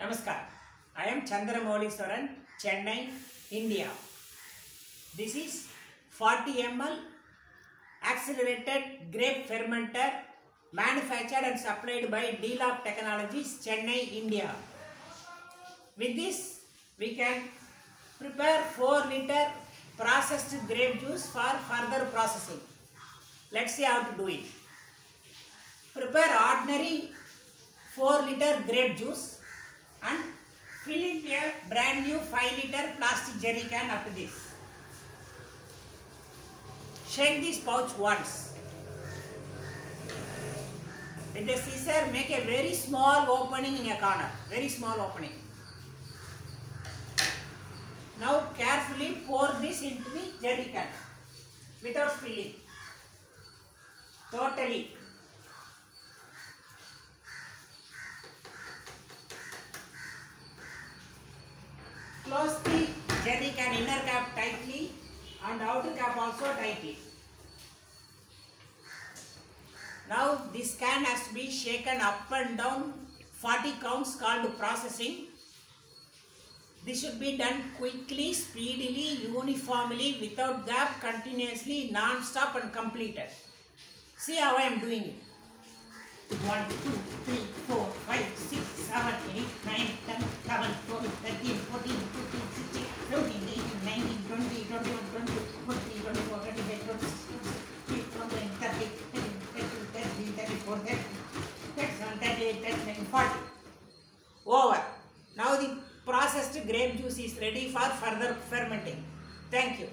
Namaskar. I am Chandramouli Soran, Chennai, India. This is 40 ml accelerated grape fermenter manufactured and supplied by Dlog Technologies, Chennai, India. With this, we can prepare 4 liter processed grape juice for further processing. Let's see how to do it. Prepare ordinary 4 liter grape juice and fill it a brand new 5 liter plastic jerry can to this. Shake this pouch once. With the scissor, make a very small opening in a corner. Very small opening. Now carefully pour this into the jerry can without spilling. Totally. Close the jerry can inner cap tightly and outer cap also tightly. Now this can has to be shaken up and down 40 counts called processing. This should be done quickly, speedily, uniformly, without gap, continuously, non-stop and completed. See how I am doing it. 1, 2, 3, 34, 30, 37, 38, 39, 40. Over. Now the processed grape juice is ready for further fermenting. Thank you.